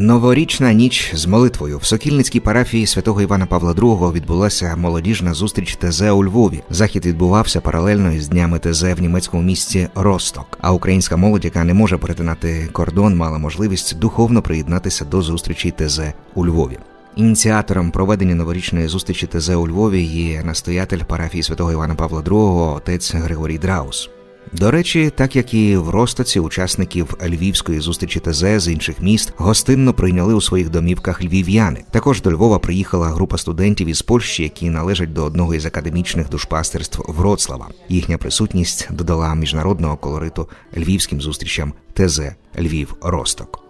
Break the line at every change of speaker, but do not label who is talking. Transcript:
Новорічна ніч з молитвою в Сокільницькій парафії святого Івана Павла II відбулася молодіжна зустріч ТЗ у Львові. Захід відбувався паралельно із днями ТЗ в німецькому місті Росток. А українська молодь, яка не може перетинати кордон, мала можливість духовно приєднатися до зустрічі ТЗ у Львові. Ініціатором проведення новорічної зустрічі ТЗ у Львові є настоятель парафії святого Івана Павла II, отець Григорій Драус. До речі, так як і в Ростоці, учасників львівської зустрічі ТЗ з інших міст гостинно прийняли у своїх домівках львів'яни. Також до Львова приїхала група студентів із Польщі, які належать до одного із академічних душпастерств Вроцлава. Їхня присутність додала міжнародного колориту львівським зустрічам ТЗ Львів Росток.